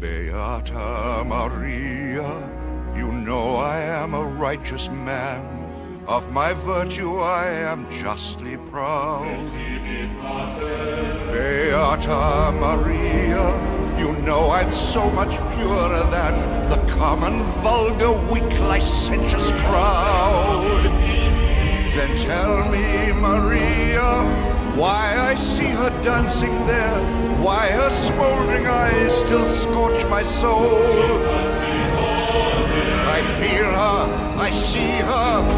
Beata Maria, you know I am a righteous man. Of my virtue I am justly proud. Beata Maria, you know I'm so much purer than the common, vulgar, weak, licentious crowd. Then tell me, Maria, why see her dancing there, why her smoldering eyes still scorch my soul. I feel her, I see her,